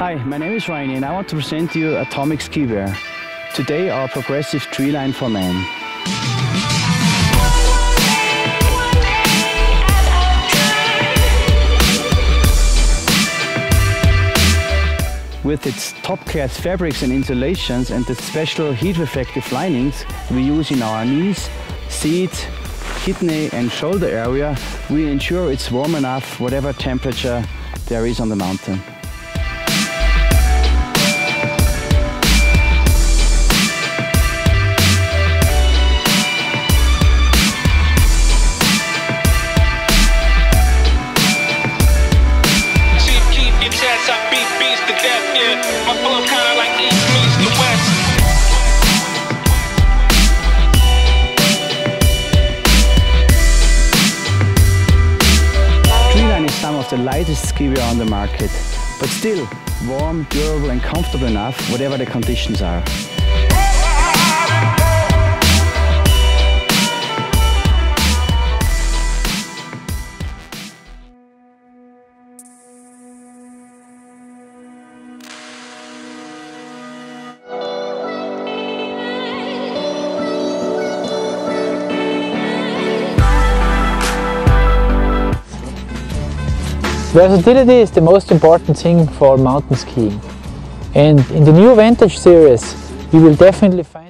Hi, my name is Ryan and I want to present you Atomic Skiwear. Today our progressive Treeline for men. With its top-class fabrics and insulations and the special heat-reflective linings we use in our knees, seat, kidney and shoulder area, we ensure it's warm enough whatever temperature there is on the mountain. Some of the lightest ski wear on the market, but still warm, durable and comfortable enough whatever the conditions are. Versatility is the most important thing for mountain skiing. And in the new Vantage series, you will definitely find